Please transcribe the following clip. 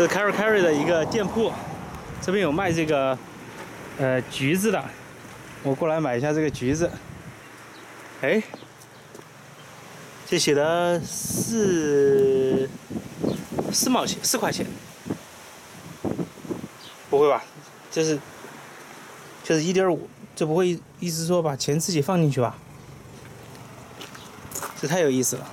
是 c a r r y c a r r y 的一个店铺，这边有卖这个呃橘子的，我过来买一下这个橘子。哎，这写的四四毛钱，四块钱，不会吧？这是这是一点五，这不会意思说把钱自己放进去吧？这太有意思了。